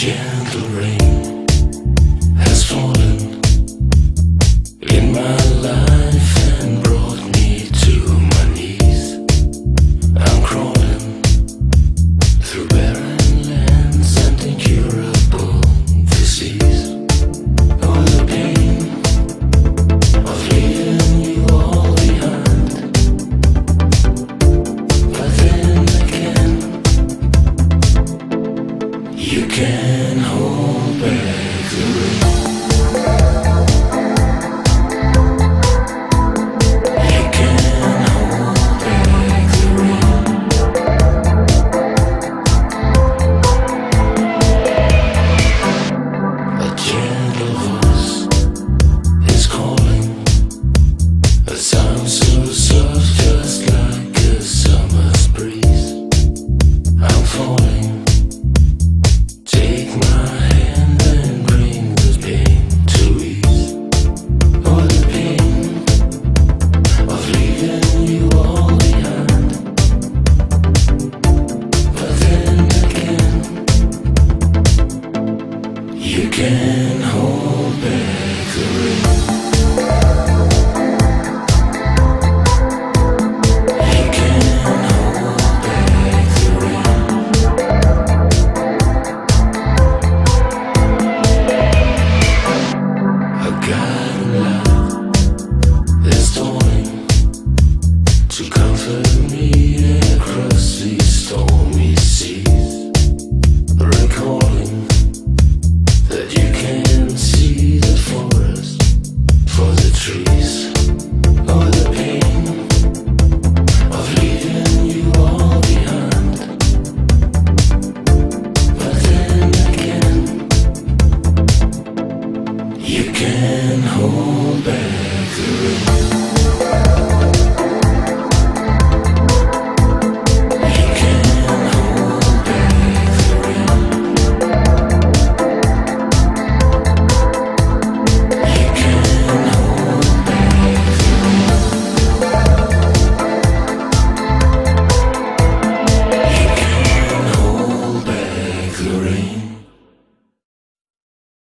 gentle rain has fallen again. can hold back the rain.